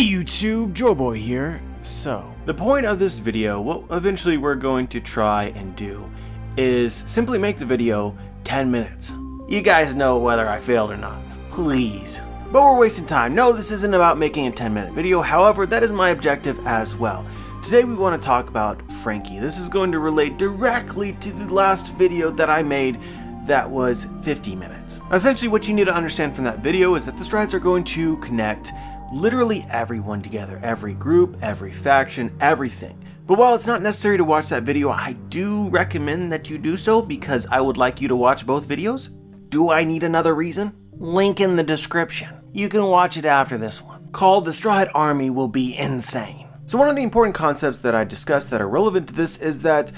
Hey YouTube, Joy Boy here. So, the point of this video, what eventually we're going to try and do, is simply make the video 10 minutes. You guys know whether I failed or not. Please. But we're wasting time. No, this isn't about making a 10 minute video, however, that is my objective as well. Today we want to talk about Franky. This is going to relate directly to the last video that I made that was 50 minutes. Essentially what you need to understand from that video is that the strides are going to connect literally everyone together, every group, every faction, everything. But while it's not necessary to watch that video, I do recommend that you do so because I would like you to watch both videos. Do I need another reason? Link in the description. You can watch it after this one. Called The Straw Hat Army will be insane. So one of the important concepts that I discussed that are relevant to this is that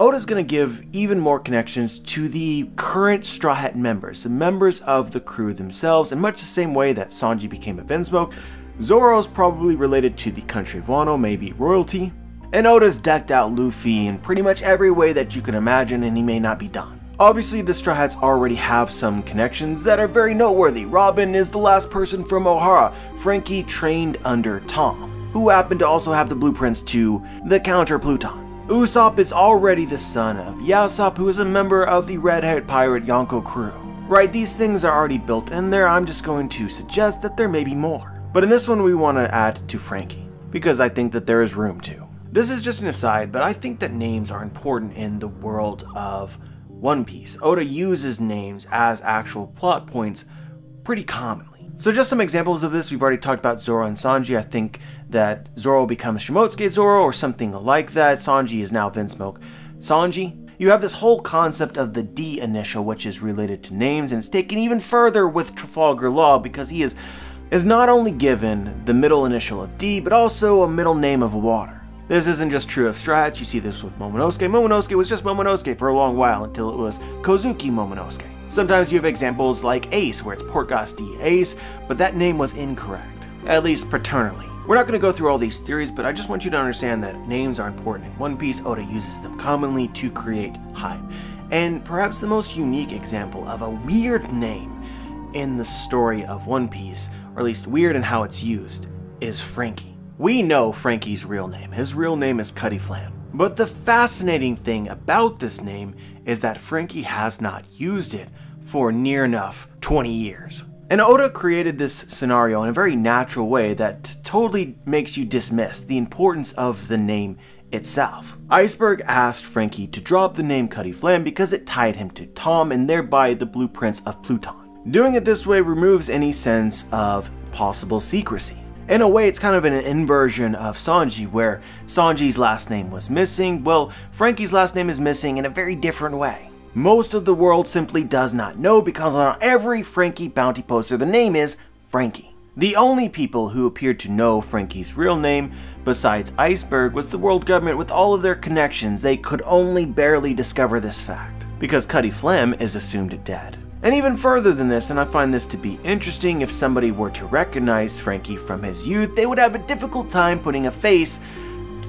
Oda's going to give even more connections to the current Straw Hat members, the members of the crew themselves, in much the same way that Sanji became a Vinsmoke, Zoro's probably related to the country of Wano, maybe royalty, and Oda's decked out Luffy in pretty much every way that you can imagine and he may not be done. Obviously, the Straw Hats already have some connections that are very noteworthy. Robin is the last person from Ohara. Franky trained under Tom, who happened to also have the blueprints to the counter Pluton. Usopp is already the son of Yasopp, who is a member of the red-haired pirate Yonko crew. Right, these things are already built in there, I'm just going to suggest that there may be more. But in this one we want to add to Franky, because I think that there is room to. This is just an aside, but I think that names are important in the world of One Piece. Oda uses names as actual plot points pretty commonly. So just some examples of this, we've already talked about Zoro and Sanji. I think that Zoro becomes Shimotsuki Zoro or something like that. Sanji is now Vinsmoke. Sanji, you have this whole concept of the D initial, which is related to names, and it's taken even further with Trafalgar Law because he is, is not only given the middle initial of D, but also a middle name of water. This isn't just true of Strats, you see this with Momonosuke. Momonosuke was just Momonosuke for a long while until it was Kozuki Momonosuke. Sometimes you have examples like Ace, where it's Portgas D Ace, but that name was incorrect, at least paternally. We're not going to go through all these theories, but I just want you to understand that names are important in One Piece. Oda uses them commonly to create hype. And perhaps the most unique example of a weird name in the story of One Piece, or at least weird in how it's used, is Franky. We know Franky's real name. His real name is Cutty Flam. But the fascinating thing about this name is that Franky has not used it for near enough 20 years. And Oda created this scenario in a very natural way that totally makes you dismiss the importance of the name itself. Iceberg asked Franky to drop the name Cutty Flam because it tied him to Tom and thereby the blueprints of Pluton. Doing it this way removes any sense of possible secrecy. In a way, it's kind of an inversion of Sanji, where Sanji's last name was missing. Well, Franky's last name is missing in a very different way. Most of the world simply does not know because on every Franky bounty poster, the name is Franky. The only people who appeared to know Franky's real name, besides Iceberg, was the world government with all of their connections. They could only barely discover this fact, because Cutty Flam is assumed dead. And even further than this, and I find this to be interesting, if somebody were to recognize Franky from his youth, they would have a difficult time putting a face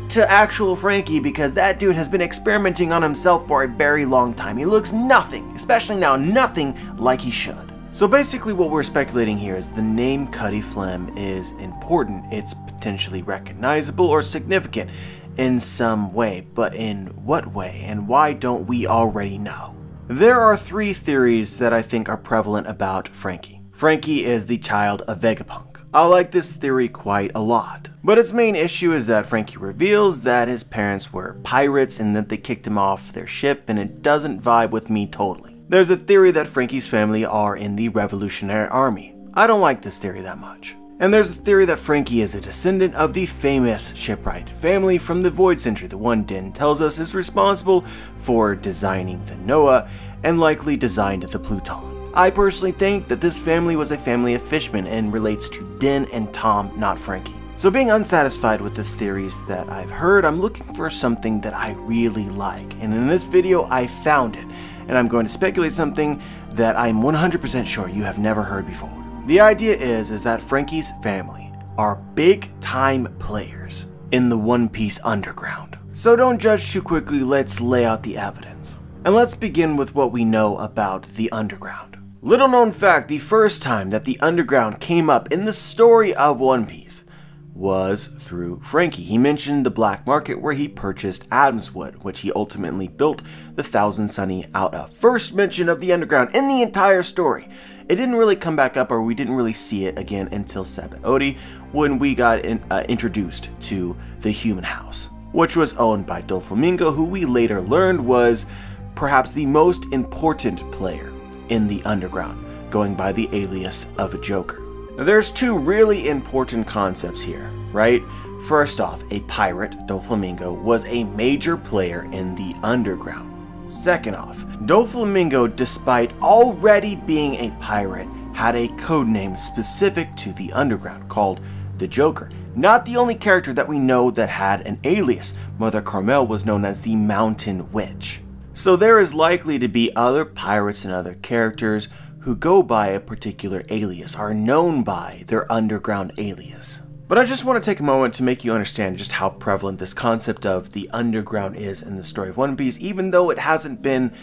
to actual Franky because that dude has been experimenting on himself for a very long time. He looks nothing, especially now, nothing like he should. So basically what we're speculating here is the name Cutty Flam is important. It's potentially recognizable or significant in some way, but in what way and why don't we already know? There are three theories that I think are prevalent about Franky. Franky is the child of Vegapunk. I like this theory quite a lot. But its main issue is that Franky reveals that his parents were pirates and that they kicked him off their ship and it doesn't vibe with me totally. There's a theory that Franky's family are in the Revolutionary Army. I don't like this theory that much. And there's a theory that Franky is a descendant of the famous shipwright family from the Void Century, the one Din tells us is responsible for designing the Noah and likely designed the Pluton. I personally think that this family was a family of fishmen and relates to Din and Tom, not Franky. So being unsatisfied with the theories that I've heard, I'm looking for something that I really like. And in this video, I found it. And I'm going to speculate something that I'm 100% sure you have never heard before. The idea is, is that Franky's family are big time players in the One Piece underground. So don't judge too quickly, let's lay out the evidence. And let's begin with what we know about the underground. Little known fact, the first time that the underground came up in the story of One Piece was through Franky. He mentioned the black market where he purchased Adamswood, which he ultimately built the Thousand Sunny out of. First mention of the underground in the entire story. It didn't really come back up, or we didn't really see it again until Sabaody when we got in, uh, introduced to the human house, which was owned by Doflamingo, who we later learned was perhaps the most important player in the underground, going by the alias of Joker. Now, there's two really important concepts here, right? First off, a pirate, Doflamingo, was a major player in the underground. Second off, Doflamingo, despite already being a pirate, had a codename specific to the underground called the Joker. Not the only character that we know that had an alias. Mother Carmel was known as the Mountain Witch. So there is likely to be other pirates and other characters who go by a particular alias, are known by their underground alias. But I just want to take a moment to make you understand just how prevalent this concept of the underground is in the story of One Piece, even though it hasn't been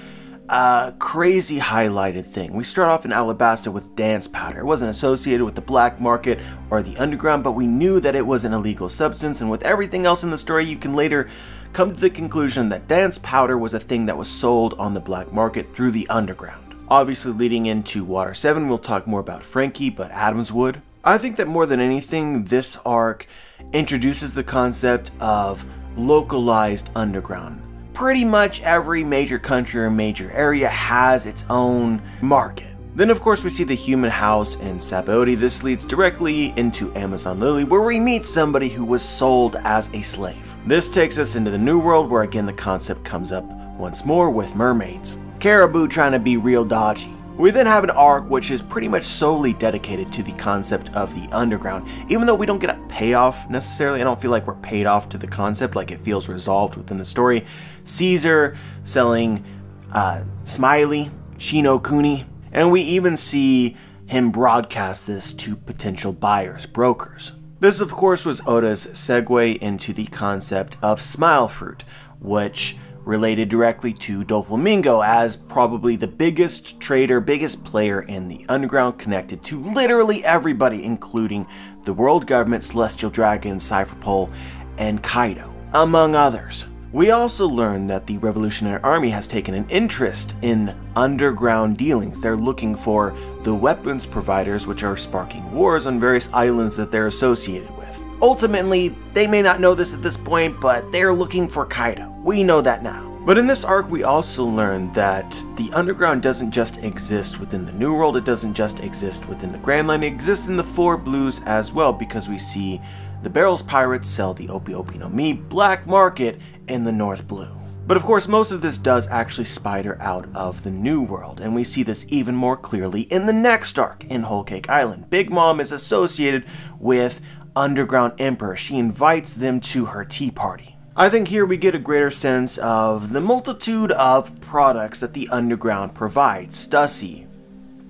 a crazy highlighted thing. We start off in Alabasta with dance powder. It wasn't associated with the black market or the underground, but we knew that it was an illegal substance, and with everything else in the story, you can later come to the conclusion that dance powder was a thing that was sold on the black market through the underground. Obviously, leading into Water 7, we'll talk more about Franky, but Adams Adamswood. I think that more than anything, this arc introduces the concept of localized underground. Pretty much every major country or major area has its own market. Then of course we see the human house in Sabaody. This leads directly into Amazon Lily where we meet somebody who was sold as a slave. This takes us into the new world where again the concept comes up once more with mermaids. Caribou trying to be real dodgy. We then have an arc which is pretty much solely dedicated to the concept of the underground. Even though we don't get a payoff necessarily, I don't feel like we're paid off to the concept, like it feels resolved within the story. Caesar selling uh, Smiley, Shino Kuni, and we even see him broadcast this to potential buyers, brokers. This, of course, was Oda's segue into the concept of Smile Fruit, which related directly to Doflamingo as probably the biggest trader, biggest player in the underground, connected to literally everybody, including the world government, Celestial Dragon, Cypher Pole, and Kaido, among others. We also learn that the Revolutionary Army has taken an interest in underground dealings. They're looking for the weapons providers which are sparking wars on various islands that they're associated with. Ultimately, they may not know this at this point, but they're looking for Kaido. We know that now. But in this arc, we also learn that the underground doesn't just exist within the New World, it doesn't just exist within the Grand Line, it exists in the Four Blues as well, because we see the Barrels Pirates sell the Ope Ope no Mi black market in the North Blue. But of course, most of this does actually spider out of the New World, and we see this even more clearly in the next arc in Whole Cake Island. Big Mom is associated with Underground Emperor. She invites them to her tea party. I think here we get a greater sense of the multitude of products that the Underground provides. Stussy,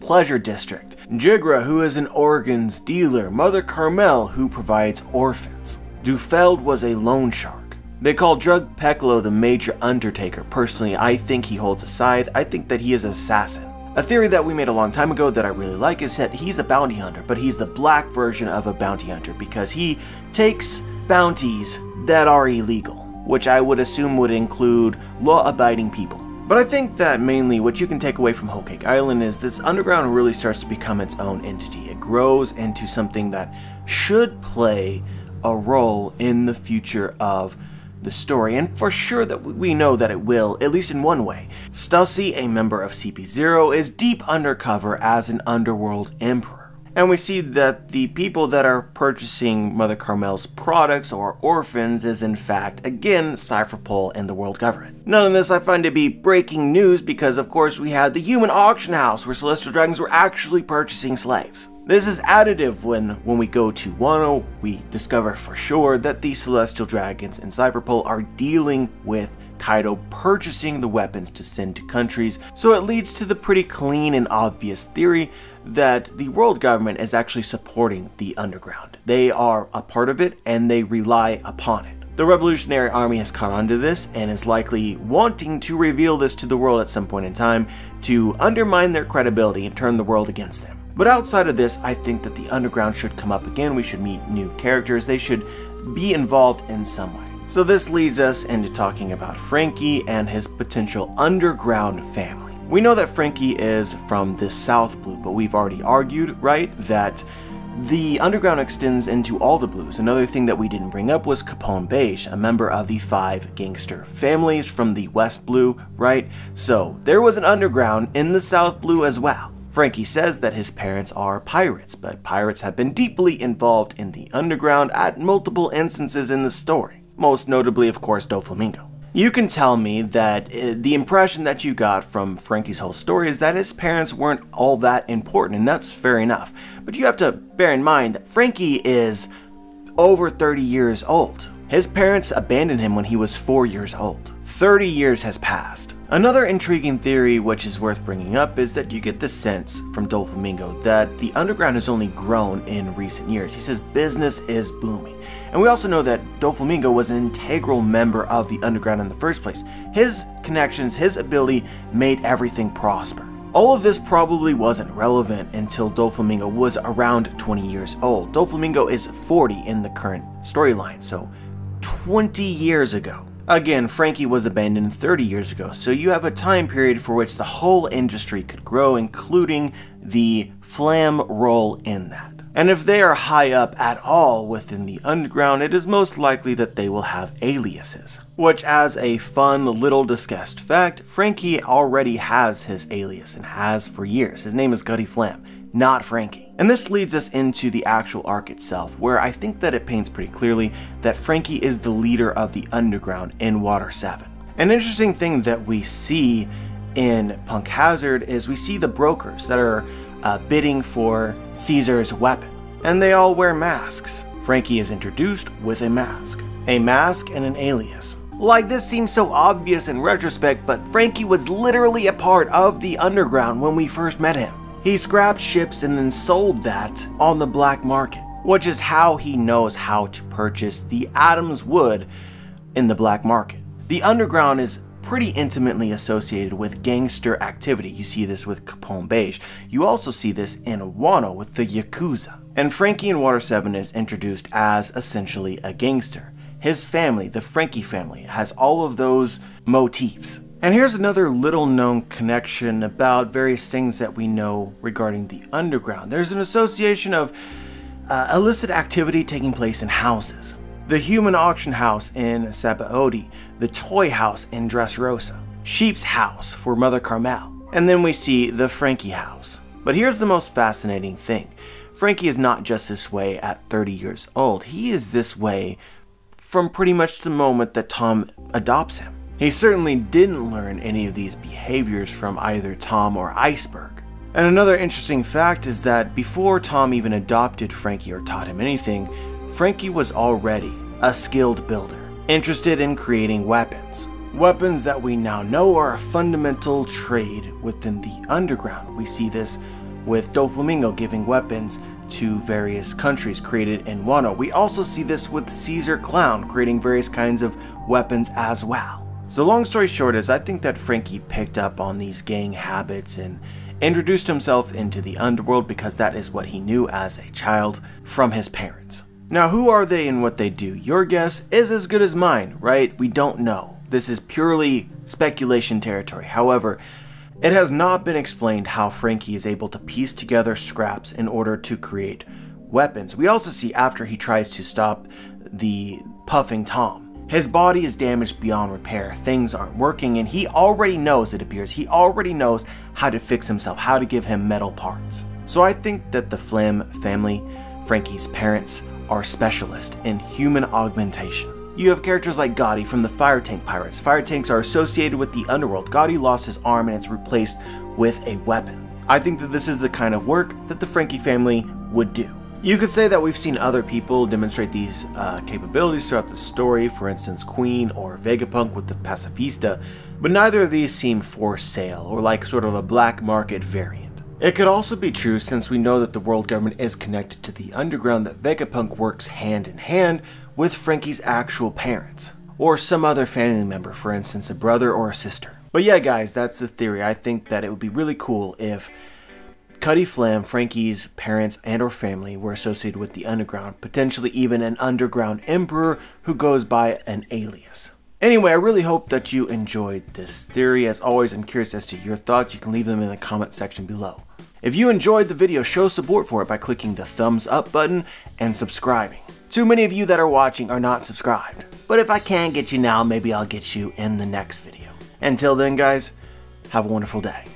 Pleasure District, Jigra, who is an organs dealer, Mother Carmel, who provides orphans. Dufeld was a loan shark. They call Drug Peklo the major undertaker. Personally, I think he holds a scythe. I think that he is an assassin. A theory that we made a long time ago that I really like is that he's a bounty hunter, but he's the black version of a bounty hunter because he takes bounties that are illegal, which I would assume would include law abiding people. But I think that mainly what you can take away from Whole Cake Island is this underground really starts to become its own entity. It grows into something that should play a role in the future of the story, and for sure that we know that it will, at least in one way. Stussy, a member of CP0, is deep undercover as an underworld emperor. And we see that the people that are purchasing Mother Carmel's products or orphans is in fact, again, Cypherpole and the world government. None of this I find to be breaking news because of course we had the human auction house where celestial dragons were actually purchasing slaves. This is additive when, when we go to Wano, we discover for sure that the Celestial Dragons and Cypherpole are dealing with Kaido purchasing the weapons to send to countries, so it leads to the pretty clean and obvious theory that the world government is actually supporting the underground. They are a part of it and they rely upon it. The Revolutionary Army has caught on to this and is likely wanting to reveal this to the world at some point in time to undermine their credibility and turn the world against them. But outside of this, I think that the underground should come up again. We should meet new characters. They should be involved in some way. So this leads us into talking about Franky and his potential underground family. We know that Franky is from the South Blue, but we've already argued, right, that the underground extends into all the blues. Another thing that we didn't bring up was Capone Bege, a member of the five gangster families from the West Blue, right? So there was an underground in the South Blue as well. Franky says that his parents are pirates, but pirates have been deeply involved in the underground at multiple instances in the story. Most notably, of course, Doflamingo. You can tell me that uh, the impression that you got from Franky's whole story is that his parents weren't all that important, and that's fair enough. But you have to bear in mind that Franky is over 30 years old. His parents abandoned him when he was 4 years old. 30 years has passed. Another intriguing theory which is worth bringing up is that you get the sense from Doflamingo that the underground has only grown in recent years. He says business is booming. And we also know that Doflamingo was an integral member of the underground in the first place. His connections, his ability made everything prosper. All of this probably wasn't relevant until Doflamingo was around 20 years old. Doflamingo is 40 in the current storyline, so 20 years ago. Again, Franky was abandoned 30 years ago, so you have a time period for which the whole industry could grow, including the flam role in that. And if they are high up at all within the underground, it is most likely that they will have aliases. Which, as a fun little discussed fact, Franky already has his alias and has for years. His name is Cutty Flam, not Franky. And this leads us into the actual arc itself, where I think that it paints pretty clearly that Franky is the leader of the underground in Water 7. An interesting thing that we see in Punk Hazard is we see the brokers that are uh, bidding for Caesar's weapon, and they all wear masks. Franky is introduced with a mask, a mask and an alias. Like this seems so obvious in retrospect, but Franky was literally a part of the underground when we first met him. He scrapped ships and then sold that on the black market, which is how he knows how to purchase the Adams wood in the black market. The underground is pretty intimately associated with gangster activity. You see this with Capone Bege. You also see this in Wano with the Yakuza. And Franky in Water 7 is introduced as essentially a gangster. His family, the Franky family, has all of those motifs. And here's another little known connection about various things that we know regarding the underground. There's an association of uh, illicit activity taking place in houses the human auction house in Sabaody, the toy house in Dressrosa, Sheep's house for Mother Carmel, and then we see the Franky house. But here's the most fascinating thing. Franky is not just this way at 30 years old. He is this way from pretty much the moment that Tom adopts him. He certainly didn't learn any of these behaviors from either Tom or Iceberg. And another interesting fact is that before Tom even adopted Franky or taught him anything, Franky was already a skilled builder, interested in creating weapons. Weapons that we now know are a fundamental trade within the underground. We see this with Doflamingo giving weapons to various countries created in Wano. We also see this with Caesar Clown creating various kinds of weapons as well. So long story short is I think that Franky picked up on these gang habits and introduced himself into the underworld because that is what he knew as a child from his parents. Now, who are they and what they do? Your guess is as good as mine, right? We don't know. This is purely speculation territory. However, it has not been explained how Franky is able to piece together scraps in order to create weapons. We also see after he tries to stop the puffing Tom. His body is damaged beyond repair, things aren't working, and he already knows, it appears, he already knows how to fix himself, how to give him metal parts. So I think that the Flam family, Franky's parents, are specialists in human augmentation. You have characters like Gotti from the Fire Tank Pirates. Fire tanks are associated with the underworld. Gotti lost his arm and it's replaced with a weapon. I think that this is the kind of work that the Franky family would do. You could say that we've seen other people demonstrate these uh, capabilities throughout the story, for instance Queen or Vegapunk with the Pacifista, but neither of these seem for sale or like sort of a black market variant. It could also be true since we know that the world government is connected to the underground that Vegapunk works hand in hand with Franky's actual parents, or some other family member, for instance a brother or a sister. But yeah guys, that's the theory. I think that it would be really cool if Cutty Flam, Franky's parents and or family were associated with the underground, potentially even an underground emperor who goes by an alias. Anyway, I really hope that you enjoyed this theory. As always, I'm curious as to your thoughts. You can leave them in the comment section below. If you enjoyed the video, show support for it by clicking the thumbs up button and subscribing. Too many of you that are watching are not subscribed. But if I can't get you now, maybe I'll get you in the next video. Until then, guys, have a wonderful day.